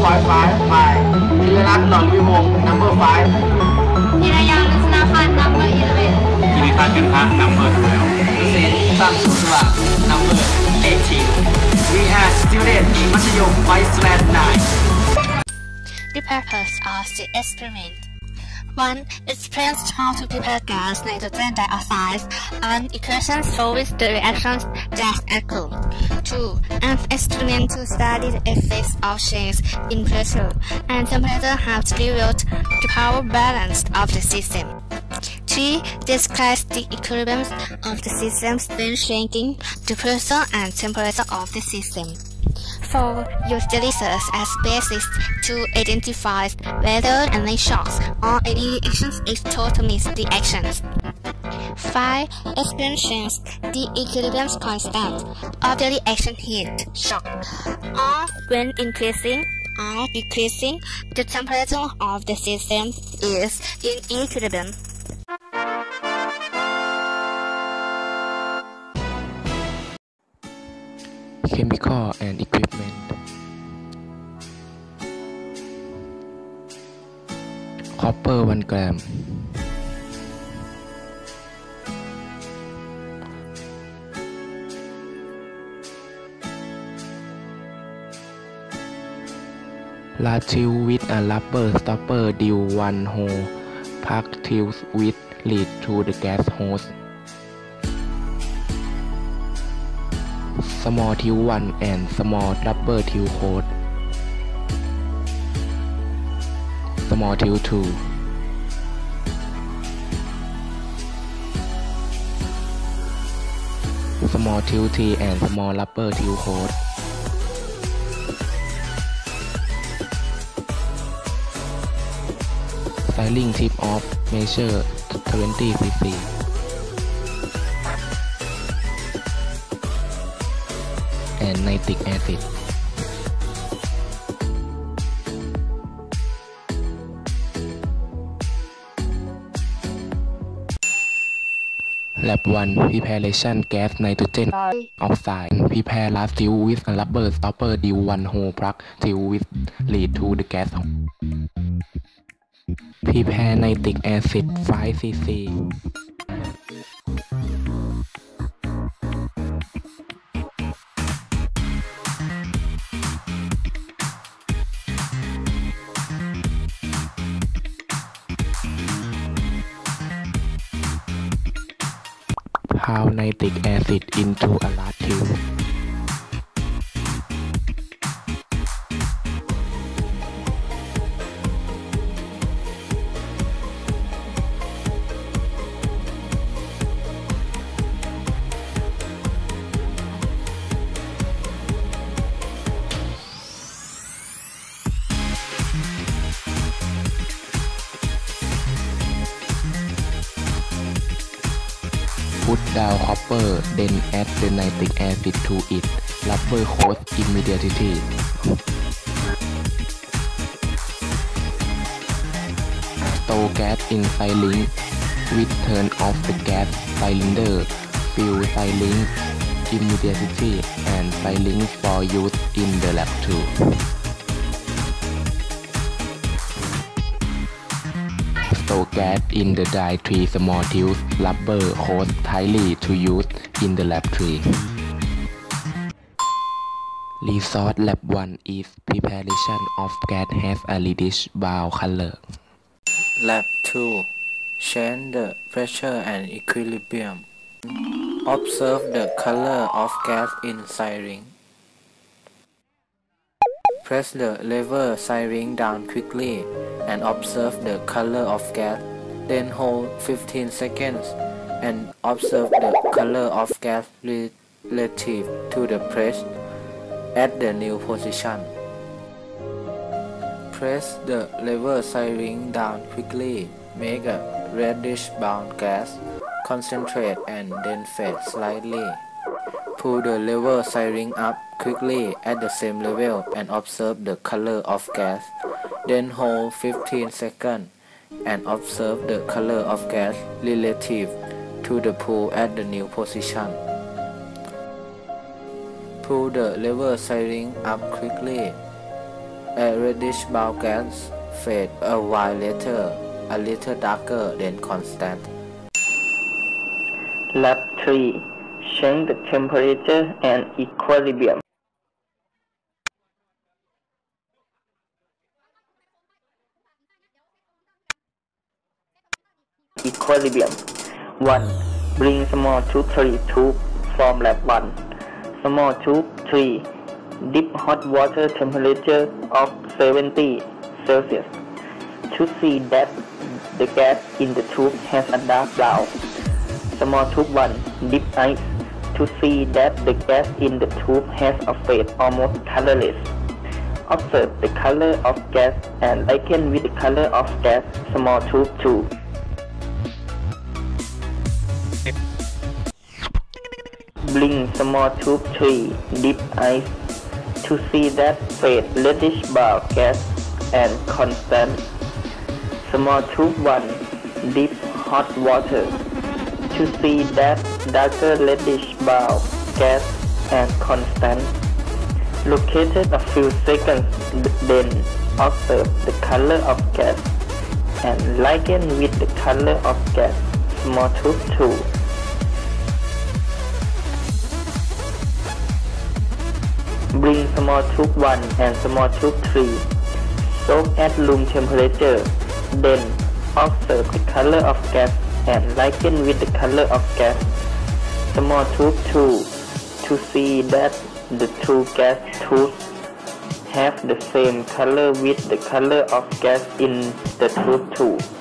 1.5 by ธีรรัตน์หนองวิวงศ์ number 5ธีรยังลักษณะพันธ์ number 11กิริพันธ์กันทะนัมเบอร์12เกษตรสร้างสุขสว่าง number 18 we are student in มัธยม5 slash 9 The purpose of the experiment. 1. Explains how to prepare gas nitrogen dioxide and equations show with the reactions that occur. 2. An experiment to study the effects of change in pressure and temperature have revealed the power balance of the system. 3. Describes the equilibrium of the systems when changing the pressure and temperature of the system. 4. Use the research as basis to identify whether any shocks or any reactions is total reactions. 5. Expansions the equilibrium constant of the reaction heat shock or when increasing or decreasing the temperature of the system is in equilibrium. Technical and Equipment คอปเปอร์วันกรม ลาชิววิทอะลับเบอร์สต็อปเปอร์ดิววันโฮพักทิววิทลีดทูเดอะแก๊สโฮส small tube 1 and small rubber tube hose small tube 2 small tube 3 and small rubber tube hose styling tip off measure 20 cc and nitric acid. Lab 1 Preparation gas nitrogen oxide Prepare last tube with a rubber stopper deal one hole plug tube with lead to the gas Prepare nitric acid 5 cc คาวไนตริกแอซิด into a lactic ดาวคอปเปอร์เดนแอดเดนไนติกแอร์ฟิตทูอิดรับเบอร์โค้ดอิมมีเดียติตี้โตแก๊สอินไซลิงวิดเทิร์นออฟเดอะแก๊สไซลินเดอร์ฟิลไซลิง immediately and filing for use in the เล็บทู Gas in the dry tree small tubes, rubber hose tightly to use in the lab tree. Resort Lab 1 is preparation of gas has a reddish brown color. Lab 2. Change the pressure and equilibrium. Observe the color of gas in siren. Press the lever siren down quickly and observe the color of gas. Then hold 15 seconds and observe the color of gas relative to the press at the new position. Press the lever siren down quickly. Make a reddish brown gas. Concentrate and then fade slightly. Pull the lever siren up quickly at the same level and observe the color of gas. Then hold 15 seconds and observe the color of gas relative to the pool at the new position. Pull the lever siren up quickly. A reddish brown gas fade a while later, a little darker than constant. Lab 3. Change the temperature and equilibrium. Equilibrium 1. Bring small tube 3 tube from lab 1. Small tube 3. Deep hot water temperature of 70 Celsius. To see that the gas in the tube has a dark brown. Small tube 1. Deep ice to see that the gas in the tube has a fade almost colorless. Observe the color of gas and liken with the color of gas small tube 2. Bring small tube 3 deep eyes to see that fade reddish brown gas and constant. Small tube 1 deep hot water to see that darker reddish brown gas and constant. Located a few seconds then observe the color of gas and liken with the color of gas small tube 2. Bring small tube 1 and small tube 3. Soak at room temperature. Then observe the color of gas and liken with the color of gas. Small tube 2 to see that the two gas tubes have the same color with the color of gas in the tube 2.